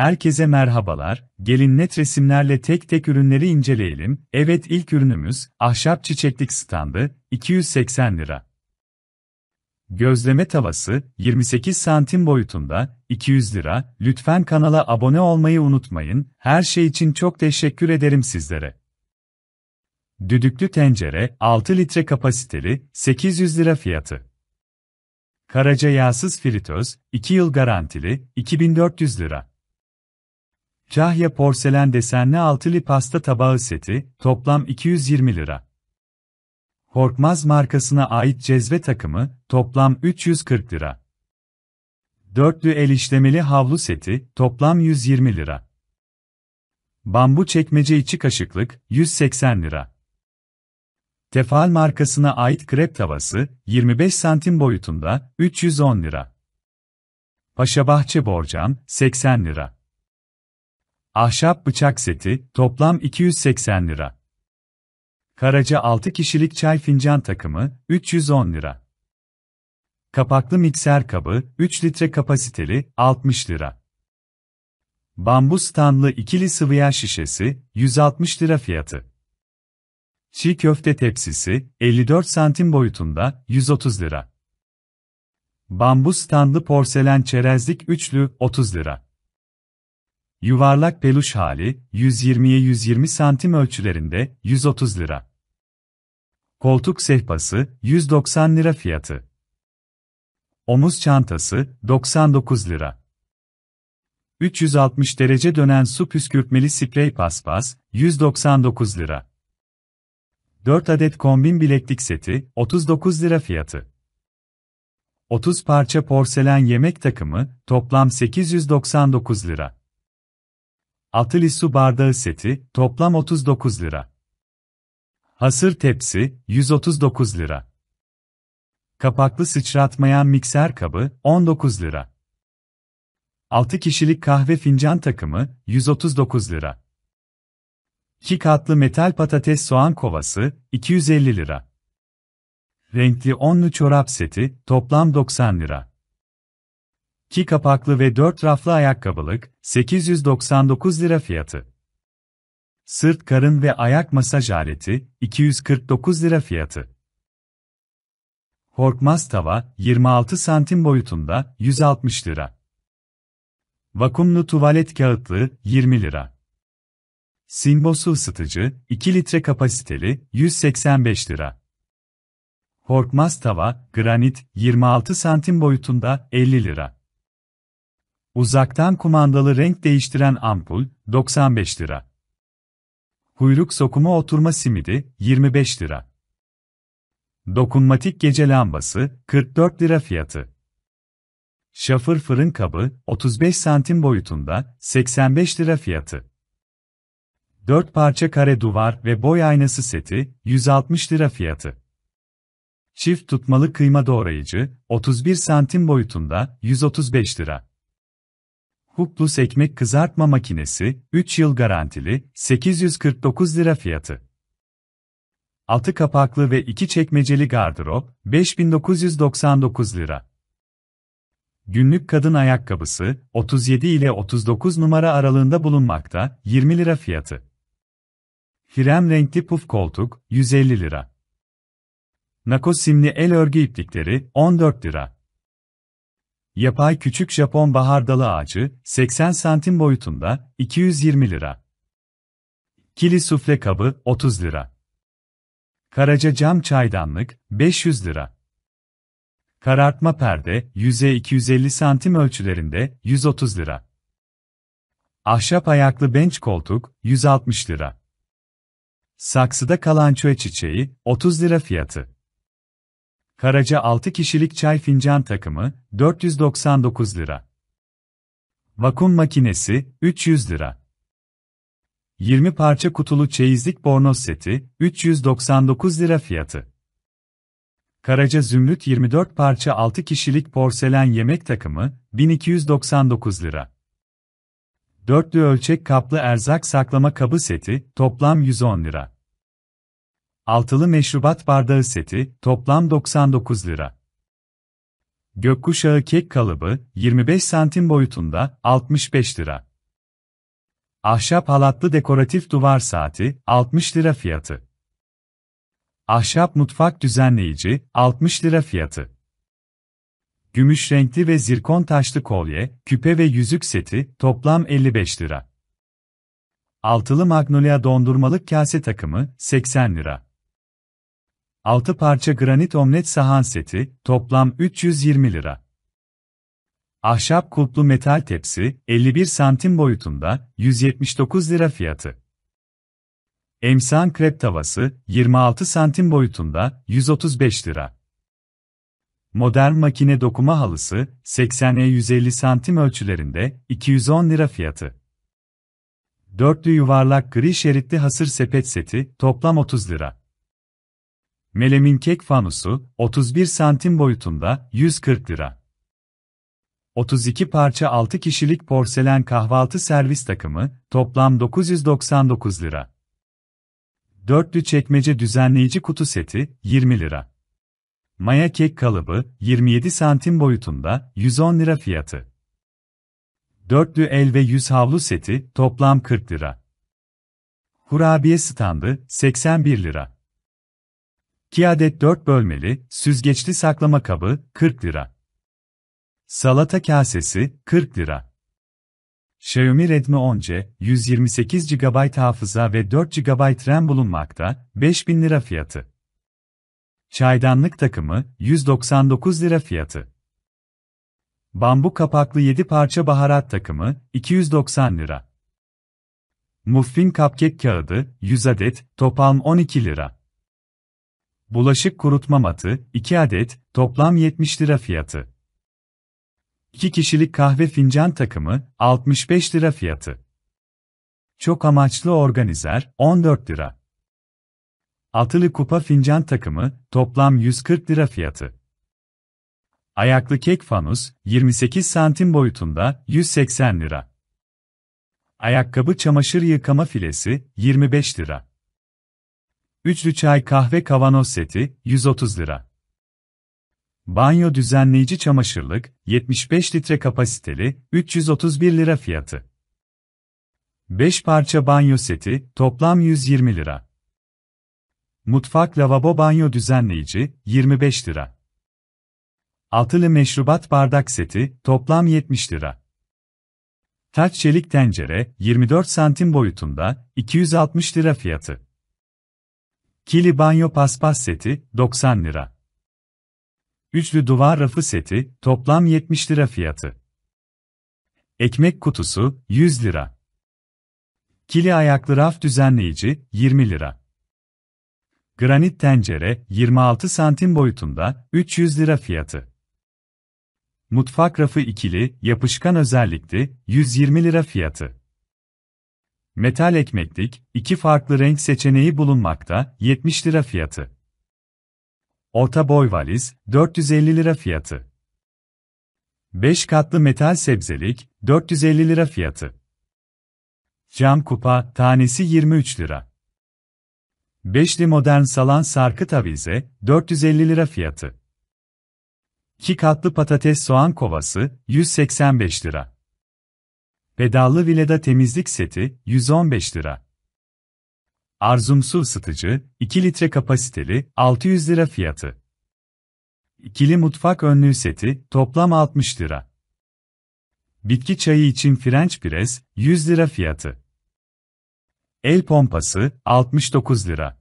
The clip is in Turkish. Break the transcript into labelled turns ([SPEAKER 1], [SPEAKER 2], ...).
[SPEAKER 1] Herkese merhabalar, gelin net resimlerle tek tek ürünleri inceleyelim. Evet ilk ürünümüz, ahşap çiçeklik standı, 280 lira. Gözleme tavası, 28 santim boyutunda, 200 lira. Lütfen kanala abone olmayı unutmayın, her şey için çok teşekkür ederim sizlere. Düdüklü tencere, 6 litre kapasiteli, 800 lira fiyatı. Karaca yağsız fritöz, 2 yıl garantili, 2400 lira. Cahya porselen desenli altılı pasta tabağı seti, toplam 220 lira. Korkmaz markasına ait cezve takımı, toplam 340 lira. Dörtlü el işlemeli havlu seti, toplam 120 lira. Bambu çekmece içi kaşıklık, 180 lira. Tefal markasına ait krep tavası, 25 santim boyutunda, 310 lira. Paşabahçe borcam, 80 lira. Ahşap bıçak seti, toplam 280 lira. Karaca 6 kişilik çay fincan takımı, 310 lira. Kapaklı mikser kabı, 3 litre kapasiteli, 60 lira. Bambu standlı ikili sıvı yağ şişesi, 160 lira fiyatı. Çiğ köfte tepsisi, 54 santim boyutunda, 130 lira. Bambu standlı porselen çerezlik üçlü, 30 lira. Yuvarlak peluş hali, 120'ye 120 santim ölçülerinde, 130 lira. Koltuk sehpası, 190 lira fiyatı. Omuz çantası, 99 lira. 360 derece dönen su püskürtmeli sprey paspas, 199 lira. 4 adet kombin bileklik seti, 39 lira fiyatı. 30 parça porselen yemek takımı, toplam 899 lira. Atılı su bardağı seti, toplam 39 lira. Hasır tepsi, 139 lira. Kapaklı sıçratmayan mikser kabı, 19 lira. 6 kişilik kahve fincan takımı, 139 lira. 2 katlı metal patates soğan kovası, 250 lira. Renkli onlu çorap seti, toplam 90 lira. 2 kapaklı ve 4 raflı ayakkabılık, 899 lira fiyatı. Sırt karın ve ayak masaj aleti, 249 lira fiyatı. Korkmaz tava, 26 santim boyutunda, 160 lira. Vakumlu tuvalet kağıtlığı, 20 lira. Sinbo ısıtıcı, 2 litre kapasiteli, 185 lira. Korkmaz tava, granit, 26 santim boyutunda, 50 lira. Uzaktan kumandalı renk değiştiren ampul, 95 lira. Kuyruk sokuma oturma simidi, 25 lira. Dokunmatik gece lambası, 44 lira fiyatı. Şafır fırın kabı, 35 santim boyutunda, 85 lira fiyatı. 4 parça kare duvar ve boy aynası seti, 160 lira fiyatı. Çift tutmalı kıyma doğrayıcı, 31 santim boyutunda, 135 lira. Huplus ekmek kızartma makinesi, 3 yıl garantili, 849 lira fiyatı. Altı kapaklı ve iki çekmeceli gardırop, 5999 lira. Günlük kadın ayakkabısı, 37 ile 39 numara aralığında bulunmakta, 20 lira fiyatı. Krem renkli puf koltuk, 150 lira. Nako simli el örgü iplikleri, 14 lira. Yapay küçük Japon bahar dalı ağacı, 80 santim boyutunda, 220 lira. Kili sufle kabı, 30 lira. Karaca cam çaydanlık, 500 lira. Karartma perde, yüze 250 santim ölçülerinde, 130 lira. Ahşap ayaklı bench koltuk, 160 lira. Saksıda kalançoe çiçeği, 30 lira fiyatı. Karaca 6 kişilik çay fincan takımı, 499 lira. Vakum makinesi, 300 lira. 20 parça kutulu çeyizlik bornoz seti, 399 lira fiyatı. Karaca Zümrüt 24 parça 6 kişilik porselen yemek takımı, 1299 lira. Dörtlü ölçek kaplı erzak saklama kabı seti, toplam 110 lira. Altılı meşrubat bardağı seti, toplam 99 lira. Gökkuşağı kek kalıbı, 25 santim boyutunda, 65 lira. Ahşap halatlı dekoratif duvar saati, 60 lira fiyatı. Ahşap mutfak düzenleyici, 60 lira fiyatı. Gümüş renkli ve zirkon taşlı kolye, küpe ve yüzük seti, toplam 55 lira. Altılı magnolia dondurmalık kase takımı, 80 lira. 6 parça granit omlet sahan seti, toplam 320 lira. Ahşap kulplu metal tepsi, 51 santim boyutunda, 179 lira fiyatı. Emsan krep tavası, 26 santim boyutunda, 135 lira. Modern makine dokuma halısı, 80'e 150 santim ölçülerinde, 210 lira fiyatı. Dörtlü yuvarlak gri şeritli hasır sepet seti, toplam 30 lira. Melemin kek fanusu, 31 santim boyutunda, 140 lira. 32 parça 6 kişilik porselen kahvaltı servis takımı, toplam 999 lira. Dörtlü çekmece düzenleyici kutu seti, 20 lira. Maya kek kalıbı, 27 santim boyutunda, 110 lira fiyatı. Dörtlü el ve yüz havlu seti, toplam 40 lira. Kurabiye standı, 81 lira. 2 adet 4 bölmeli, süzgeçli saklama kabı, 40 lira. Salata kasesi, 40 lira. Xiaomi Redmi 10C, 128 GB hafıza ve 4 GB RAM bulunmakta, 5000 lira fiyatı. Çaydanlık takımı, 199 lira fiyatı. Bambu kapaklı 7 parça baharat takımı, 290 lira. Muffin cupcake kağıdı, 100 adet, toplam 12 lira. Bulaşık kurutma matı, 2 adet, toplam 70 lira fiyatı. 2 kişilik kahve fincan takımı, 65 lira fiyatı. Çok amaçlı organizer, 14 lira. Altılı kupa fincan takımı, toplam 140 lira fiyatı. Ayaklı kek fanus, 28 santim boyutunda, 180 lira. Ayakkabı çamaşır yıkama filesi, 25 lira. Üçlü çay kahve kavanoz seti, 130 lira. Banyo düzenleyici çamaşırlık, 75 litre kapasiteli, 331 lira fiyatı. 5 parça banyo seti, toplam 120 lira. Mutfak lavabo banyo düzenleyici, 25 lira. Altılı meşrubat bardak seti, toplam 70 lira. Taç çelik tencere, 24 santim boyutunda, 260 lira fiyatı. Kili banyo paspas seti, 90 lira. Üçlü duvar rafı seti, toplam 70 lira fiyatı. Ekmek kutusu, 100 lira. Kili ayaklı raf düzenleyici, 20 lira. Granit tencere, 26 santim boyutunda, 300 lira fiyatı. Mutfak rafı ikili, yapışkan özellikli, 120 lira fiyatı. Metal ekmeklik, iki farklı renk seçeneği bulunmakta, 70 lira fiyatı. Orta boy valiz, 450 lira fiyatı. 5 katlı metal sebzelik, 450 lira fiyatı. Cam kupa, tanesi 23 lira. Beşli modern salan sarkıt avize, 450 lira fiyatı. 2 katlı patates soğan kovası, 185 lira. Pedallı vileda temizlik seti, 115 lira. Arzum su ısıtıcı, 2 litre kapasiteli, 600 lira fiyatı. İkili mutfak önlüğü seti, toplam 60 lira. Bitki çayı için French press, 100 lira fiyatı. El pompası, 69 lira.